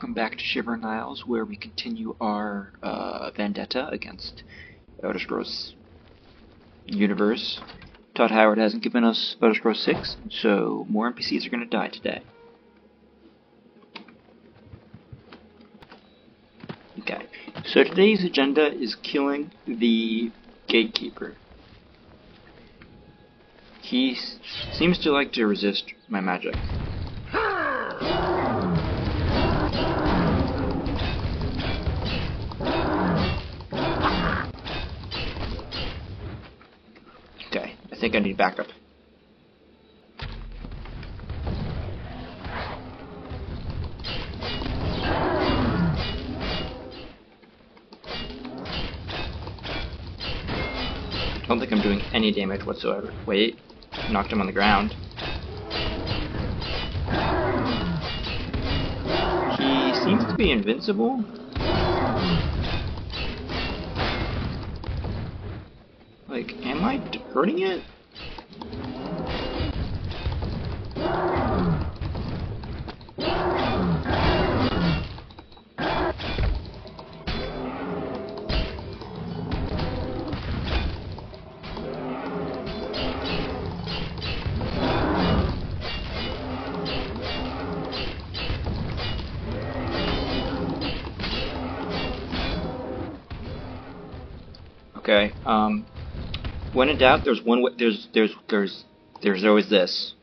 welcome back to Shivering Isles, where we continue our uh, vendetta against Elder universe. Todd Howard hasn't given us Elder Scrolls 6, so more NPCs are going to die today. Okay, so today's agenda is killing the Gatekeeper. He seems to like to resist my magic. Think I need backup. I don't think I'm doing any damage whatsoever. Wait, knocked him on the ground. He seems to be invincible. Like, am I hurting it? Okay, um, when in doubt, there's one there's, there's, there's, there's always this.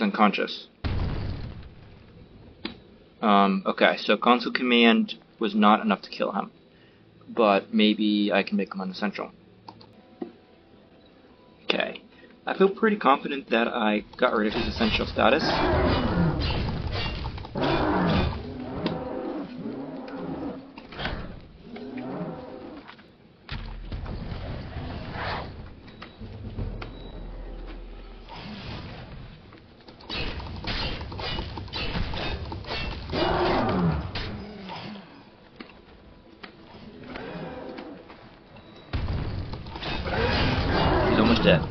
Unconscious. Um, okay, so console command was not enough to kill him. But maybe I can make him unessential. Okay. I feel pretty confident that I got rid of his essential status. He's almost dead.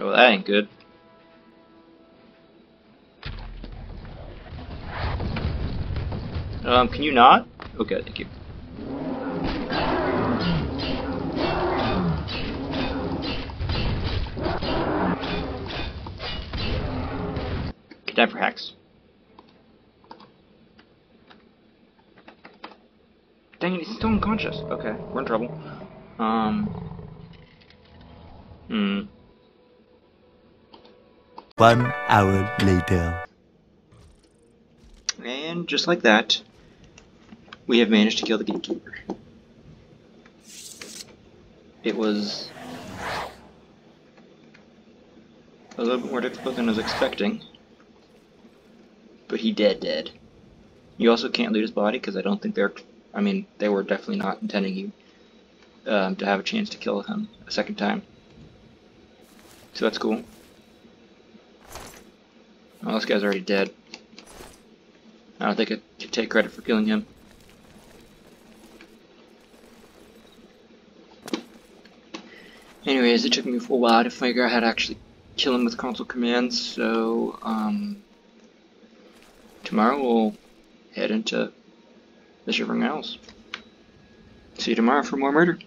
Oh, that ain't good. Um, can you not? Okay, thank you. Cadaver hacks. Dang it, he's still unconscious. Okay, we're in trouble. Um. Hmm. One hour later. And just like that, we have managed to kill the gatekeeper. It was a little bit more difficult than I was expecting, but he dead dead. You also can't loot his body because I don't think they're. I mean, they were definitely not intending you um, to have a chance to kill him a second time. So that's cool. Oh, this guy's already dead. I don't think I could take credit for killing him. Anyways, it took me a full while to figure out how to actually kill him with console commands, so, um, tomorrow we'll head into the Shivering Isles. See you tomorrow for more murder.